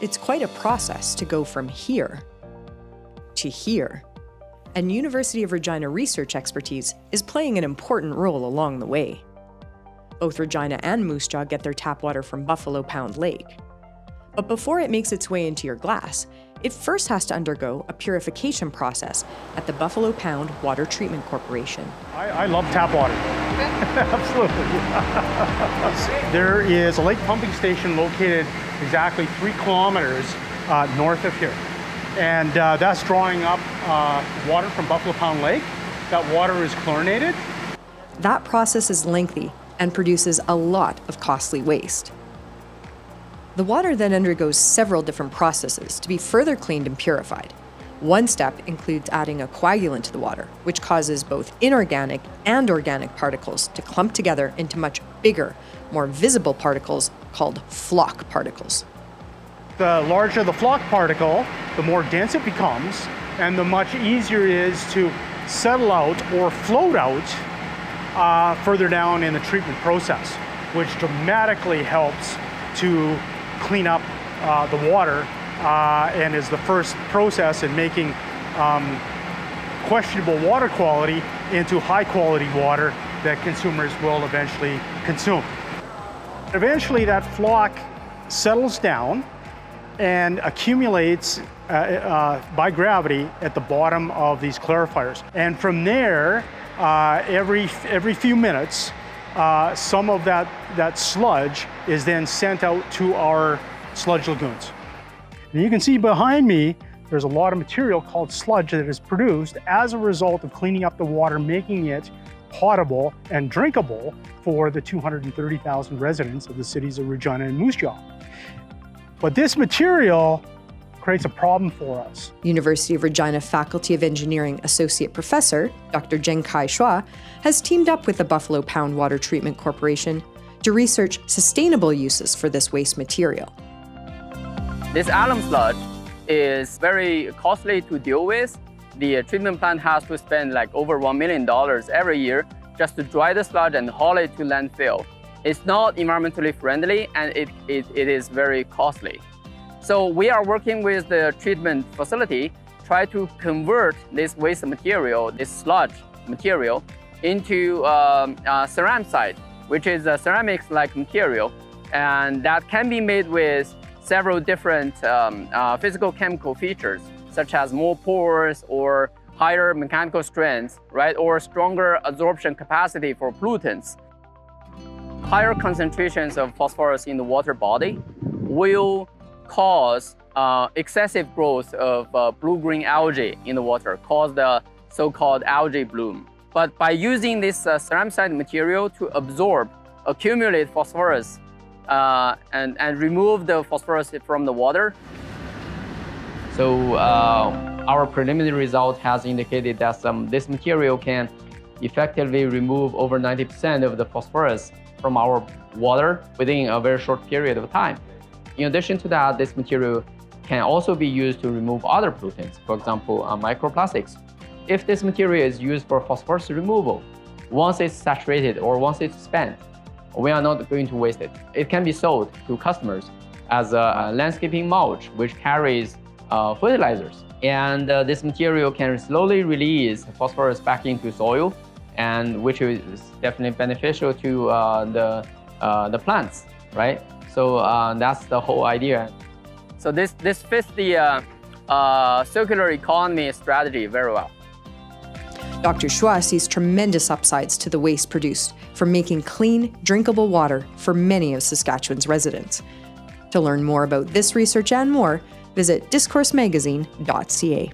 It's quite a process to go from here to here. And University of Regina research expertise is playing an important role along the way. Both Regina and Moose Jaw get their tap water from Buffalo Pound Lake. But before it makes its way into your glass, it first has to undergo a purification process at the Buffalo Pound Water Treatment Corporation. I, I love tap water. Absolutely. there is a lake pumping station located exactly three kilometers uh, north of here. And uh, that's drawing up uh, water from Buffalo Pound Lake. That water is chlorinated. That process is lengthy and produces a lot of costly waste. The water then undergoes several different processes to be further cleaned and purified. One step includes adding a coagulant to the water, which causes both inorganic and organic particles to clump together into much bigger, more visible particles called floc particles. The larger the floc particle, the more dense it becomes, and the much easier it is to settle out or float out uh, further down in the treatment process, which dramatically helps to clean up uh, the water uh, and is the first process in making um, questionable water quality into high quality water that consumers will eventually consume. Eventually that floc settles down and accumulates uh, uh, by gravity at the bottom of these clarifiers. And from there, uh, every, every few minutes, uh, some of that, that sludge is then sent out to our sludge lagoons. And you can see behind me, there's a lot of material called sludge that is produced as a result of cleaning up the water, making it potable and drinkable for the 230,000 residents of the cities of Regina and Moose Jaw. But this material creates a problem for us. University of Regina Faculty of Engineering Associate Professor Dr. Jinkai Xue has teamed up with the Buffalo Pound Water Treatment Corporation to research sustainable uses for this waste material. This alum sludge is very costly to deal with. The treatment plant has to spend like over $1 million every year just to dry the sludge and haul it to landfill. It's not environmentally friendly and it, it, it is very costly. So we are working with the treatment facility, try to convert this waste material, this sludge material, into um, uh, ceramsite, which is a ceramics-like material, and that can be made with several different um, uh, physical chemical features, such as more pores or higher mechanical strength, right, or stronger absorption capacity for pollutants. Higher concentrations of phosphorus in the water body will cause uh, excessive growth of uh, blue-green algae in the water, cause the so-called algae bloom. But by using this uh, ceramsite material to absorb, accumulate phosphorus, uh, and, and remove the phosphorus from the water. So uh, our preliminary result has indicated that some, this material can effectively remove over 90% of the phosphorus from our water within a very short period of time. In addition to that, this material can also be used to remove other pollutants, for example, uh, microplastics. If this material is used for phosphorus removal, once it's saturated or once it's spent, we are not going to waste it. It can be sold to customers as a, landscaping mulch, which carries uh, fertilizers. And uh, this material can slowly release phosphorus back into soil, and which is definitely beneficial to uh, the, uh, the plants, right? So uh, that's the whole idea. So this, this fits the uh, uh, circular economy strategy very well. Dr. Xue sees tremendous upsides to the waste produced from making clean, drinkable water for many of Saskatchewan's residents. To learn more about this research and more, visit discoursemagazine.ca.